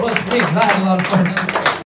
was was great. I had a lot of fun.